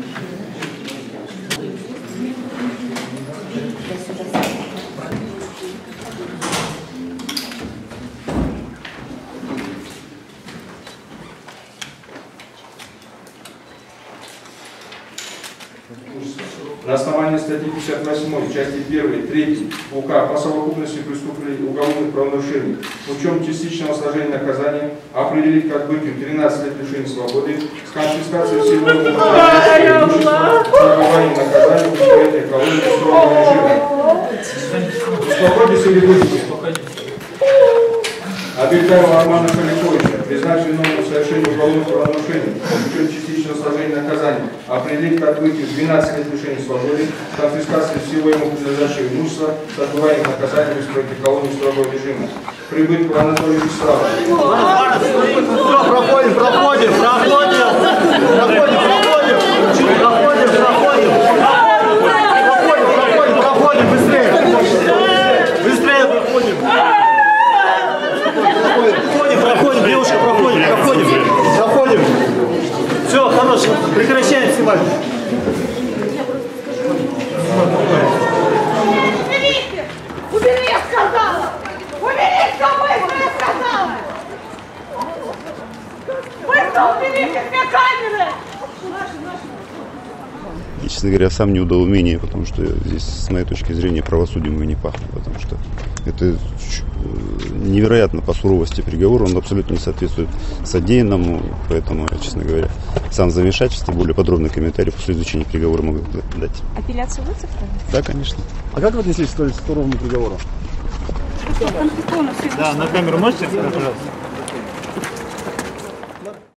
Thank you. На основании статьи 58 части 1, 3 УК по совокупности преступлений уголовных правонарушений путем частичного сложения наказания определить как бытию 13 лет лишения свободы с конфискацией всего имущества, страхованием наказания, предприятия колонии строгого режима. Успокойтесь или будете? Обитаева Армана Халиковича признать виновным в совершении уголовных правонарушений путем частичного сложения наказания, определить как бытию 12 лет лишения свободы, с конфискацией всего ему принадлежащего имущества, с отбыванием наказания в исправке колонии строгого режима. Прибыть к Анатолию Вячеславовичу. Проходим, проходим, проходим, проходим, проходим, проходим, проходим, проходим, быстрее, быстрее проходим. Проходим, проходим, девушка, проходим, проходим, проходим. Все, хорошо, прекращаем снимать. Уберите! Убери, я сказала! Уберите, что быстро, я сказала! Камеры! И, честно говоря, сам не удоумение, потому что здесь, с моей точки зрения, правосудием и не пахнет, потому что это э, невероятно по суровости приговора, он абсолютно не соответствует содеянному, поэтому, я, честно говоря, сам в замешательстве, более подробный комментарий после изучения приговора могу да- дать. Апелляцию выцифровали? Да, конечно. А как вы отнеслись к суровому приговору? Все Да, на камеру можете пожалуйста?